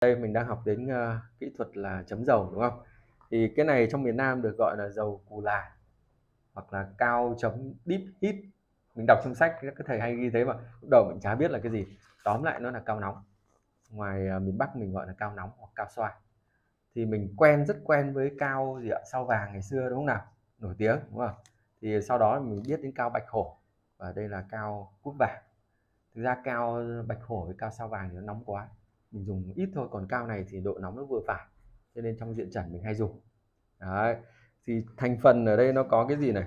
đây mình đang học đến uh, kỹ thuật là chấm dầu đúng không? Thì cái này trong miền Nam được gọi là dầu cù là hoặc là cao chấm deep heat. Mình đọc trong sách các thầy hay ghi thế mà lúc đầu mình chả biết là cái gì. Tóm lại nó là cao nóng. Ngoài uh, miền Bắc mình gọi là cao nóng hoặc cao xoài. thì mình quen rất quen với cao gì ạ? Sao vàng ngày xưa đúng không nào? Nổi tiếng đúng không? Thì sau đó mình biết đến cao bạch hổ. Và đây là cao cúc vàng. Thực ra cao bạch hổ với cao sao vàng thì nó nóng quá mình dùng ít thôi, còn cao này thì độ nóng nó vừa phải, cho nên trong diện trần mình hay dùng. Đấy, thì thành phần ở đây nó có cái gì này?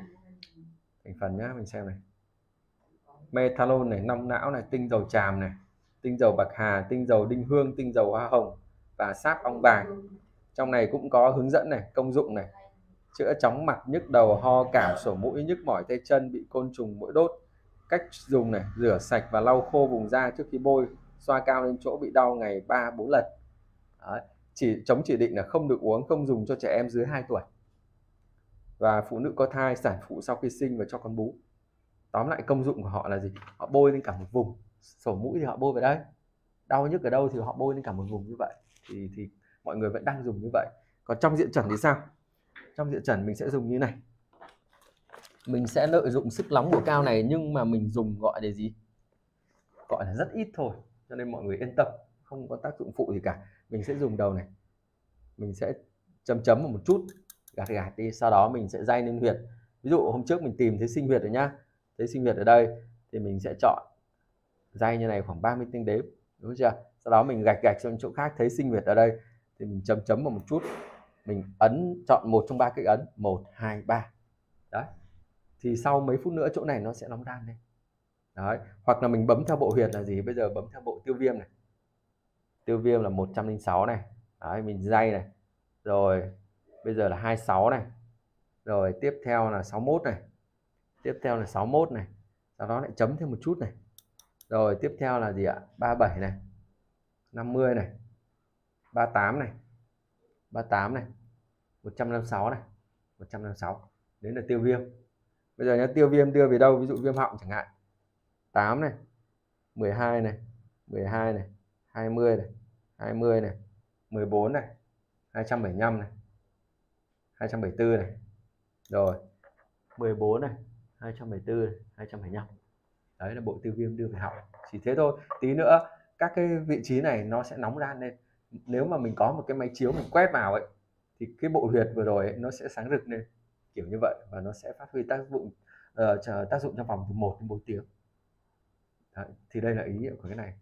Thành phần nhá, mình xem này. Methanol này, nong não này, tinh dầu tràm này, tinh dầu bạc hà, tinh dầu đinh hương, tinh dầu hoa hồng và sáp ong vàng. Trong này cũng có hướng dẫn này, công dụng này. Chữa chóng mặt, nhức đầu, ho, cảm, sổ mũi, nhức mỏi, tay chân, bị côn trùng, mũi đốt. Cách dùng này, rửa sạch và lau khô vùng da trước khi bôi xoa cao lên chỗ bị đau ngày 3 4 lần. Đấy. chỉ chống chỉ định là không được uống, không dùng cho trẻ em dưới 2 tuổi. Và phụ nữ có thai, sản phụ sau khi sinh và cho con bú. Tóm lại công dụng của họ là gì? Họ bôi lên cả một vùng. Sổ mũi thì họ bôi vào đây. Đau nhức ở đâu thì họ bôi lên cả một vùng như vậy. Thì thì mọi người vẫn đang dùng như vậy. Còn trong diện trần thì sao? Trong diện trần mình sẽ dùng như này. Mình sẽ lợi dụng sức nóng của cao này nhưng mà mình dùng gọi là gì? Gọi là rất ít thôi cho nên mọi người yên tâm, không có tác dụng phụ gì cả. Mình sẽ dùng đầu này. Mình sẽ chấm chấm vào một chút, gạt gạt đi, sau đó mình sẽ day lên huyệt. Ví dụ hôm trước mình tìm thấy sinh huyệt rồi nhá. Thấy sinh huyệt ở đây, thì mình sẽ chọn day như này khoảng 30 tinh đếm, đúng chưa? Sau đó mình gạch gạch sang chỗ khác, thấy sinh huyệt ở đây, thì mình chấm chấm vào một chút. Mình ấn, chọn một trong ba cái ấn, một, hai, ba. Đấy. Thì sau mấy phút nữa chỗ này nó sẽ nóng ran lên đấy, hoặc là mình bấm theo bộ huyệt là gì? Bây giờ bấm theo bộ tiêu viêm này. Tiêu viêm là 106 này. Đấy, mình dây này. Rồi, bây giờ là 26 này. Rồi, tiếp theo là 61 này. Tiếp theo là 61 này. Sau đó lại chấm thêm một chút này. Rồi, tiếp theo là gì ạ? 37 này. 50 này. 38 này. 38 này. 156 này. 156 đấy là tiêu viêm. Bây giờ nhá, tiêu viêm đưa về đâu? Ví dụ viêm họng chẳng hạn. 8 này 12 này 12 này 20 này 20 này 14 này 275 này 274 này. Rồi 14 này 274 này 275 đấy là bộ tiêu viêm đưa về họng. Chỉ thế thôi. Tí nữa các cái vị trí này nó sẽ nóng ran lên nếu mà mình có một cái máy chiếu mình quét vào ấy thì cái bộ huyệt vừa rồi ấy, nó sẽ sáng rực lên kiểu như vậy. Và nó sẽ phát huy tác dụng uh, tác dụng trong vòng từ 1 đến 4 tiếng đấy, thì đây là ý nghĩa của cái này.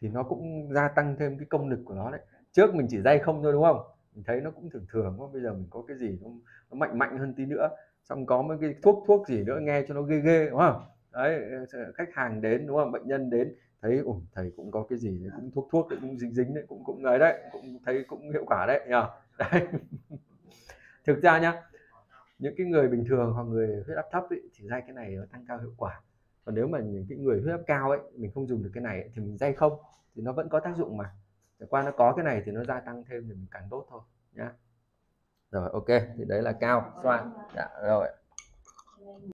Thì nó cũng gia tăng thêm cái công lực của nó đấy. Trước mình chỉ dây không thôi đúng không? Mình thấy nó cũng thường thường quá bây giờ mình có cái gì nó, nó mạnh mạnh hơn tí nữa xong có mấy cái thuốc thuốc gì nữa nghe cho nó ghê ghê đúng không? Đấy khách hàng đến đúng không? Bệnh nhân đến thấy ủa thầy cũng có cái gì đấy, cũng thuốc thuốc đấy, cũng dính dính đấy cũng cũng ấy đấy cũng thấy cũng hiệu quả đấy nhờ? Đấy. thực ra nhá những cái người bình thường hoặc người huyết áp thấp ấy, thì dây cái này nó tăng cao hiệu quả còn nếu mà những cái người huyết áp cao ấy mình không dùng được cái này ấy, thì mình dây không thì nó vẫn có tác dụng mà. Để qua nó có cái này thì nó gia tăng thêm thì mình càng tốt thôi nhá. Rồi ok thì đấy là cao. Xoa dạ rồi.